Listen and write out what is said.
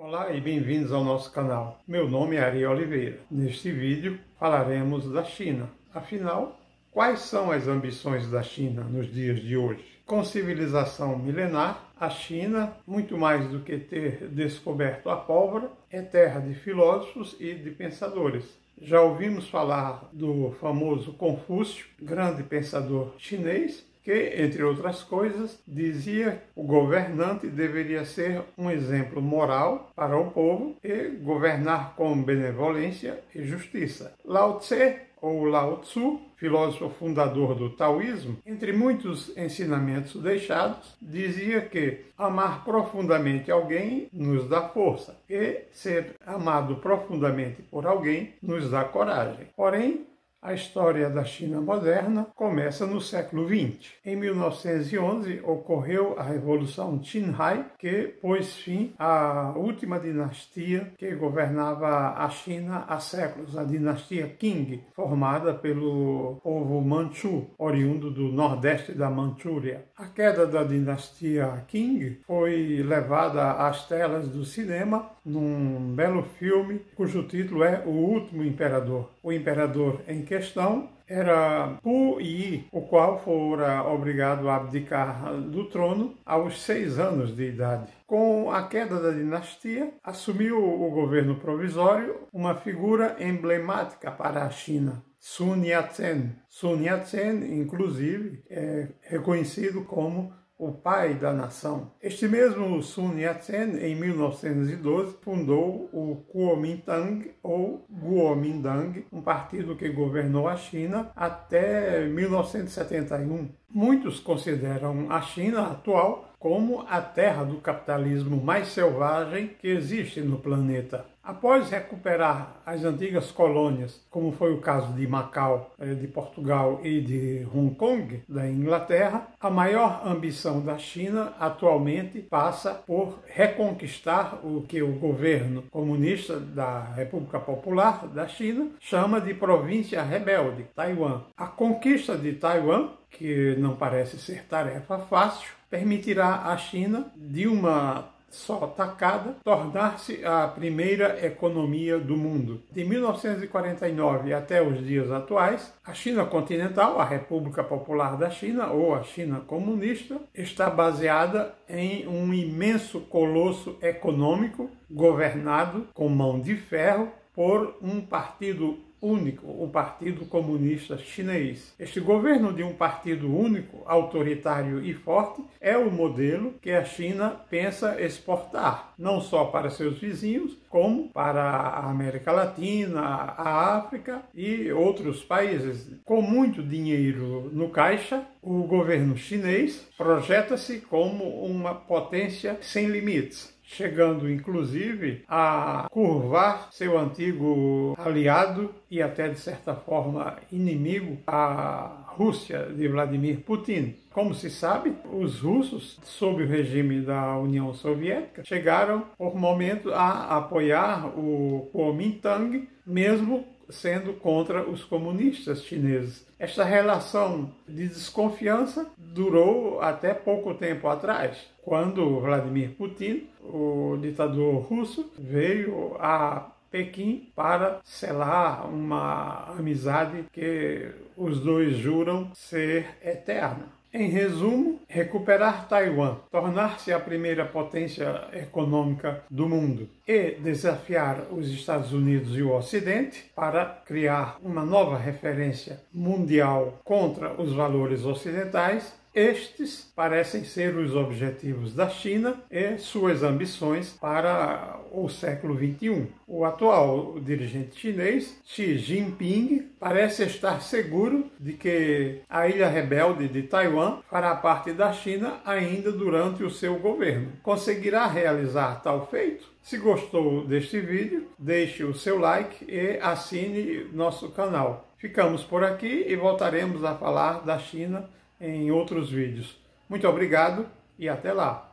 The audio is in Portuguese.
Olá e bem-vindos ao nosso canal. Meu nome é Ari Oliveira. Neste vídeo falaremos da China. Afinal, quais são as ambições da China nos dias de hoje? Com civilização milenar, a China, muito mais do que ter descoberto a pólvora, é terra de filósofos e de pensadores. Já ouvimos falar do famoso Confúcio, grande pensador chinês, que, entre outras coisas, dizia o governante deveria ser um exemplo moral para o povo e governar com benevolência e justiça. Lao Tse ou Lao Tzu, filósofo fundador do taoísmo, entre muitos ensinamentos deixados, dizia que amar profundamente alguém nos dá força e ser amado profundamente por alguém nos dá coragem. Porém, a história da China moderna começa no século XX. Em 1911 ocorreu a Revolução Qinghai, que pôs fim à última dinastia que governava a China há séculos, a dinastia Qing, formada pelo povo Manchu, oriundo do nordeste da Manchúria. A queda da dinastia Qing foi levada às telas do cinema num belo filme cujo título é O Último Imperador. O imperador em questão era Pu Yi, o qual fora obrigado a abdicar do trono aos seis anos de idade. Com a queda da dinastia, assumiu o governo provisório uma figura emblemática para a China, Sun Yat-sen. Sun Yat-sen, inclusive, é reconhecido como o pai da nação. Este mesmo Sun Yat-sen, em 1912, fundou o Kuomintang ou Kuomintang, um partido que governou a China até 1971. Muitos consideram a China atual como a terra do capitalismo mais selvagem que existe no planeta. Após recuperar as antigas colônias, como foi o caso de Macau, eh, de Portugal e de Hong Kong, da Inglaterra, a maior ambição da China atualmente passa por reconquistar o que o governo comunista da República Popular da China chama de província rebelde, Taiwan. A conquista de Taiwan que não parece ser tarefa fácil, permitirá à China, de uma só tacada, tornar-se a primeira economia do mundo. De 1949 até os dias atuais, a China continental, a República Popular da China ou a China comunista, está baseada em um imenso colosso econômico governado com mão de ferro por um partido único, o Partido Comunista Chinês. Este governo de um partido único, autoritário e forte, é o modelo que a China pensa exportar, não só para seus vizinhos, como para a América Latina, a África e outros países. Com muito dinheiro no caixa, o governo chinês projeta-se como uma potência sem limites chegando inclusive a curvar seu antigo aliado e até de certa forma inimigo, a Rússia de Vladimir Putin. Como se sabe, os russos, sob o regime da União Soviética, chegaram por momento a apoiar o Kuomintang, mesmo sendo contra os comunistas chineses. Esta relação de desconfiança durou até pouco tempo atrás, quando Vladimir Putin, o ditador russo, veio a Pequim para selar uma amizade que os dois juram ser eterna. Em resumo, recuperar Taiwan, tornar-se a primeira potência econômica do mundo e desafiar os Estados Unidos e o Ocidente para criar uma nova referência mundial contra os valores ocidentais estes parecem ser os objetivos da China e suas ambições para o século XXI. O atual dirigente chinês, Xi Jinping, parece estar seguro de que a ilha rebelde de Taiwan fará parte da China ainda durante o seu governo. Conseguirá realizar tal feito? Se gostou deste vídeo, deixe o seu like e assine nosso canal. Ficamos por aqui e voltaremos a falar da China em outros vídeos. Muito obrigado e até lá!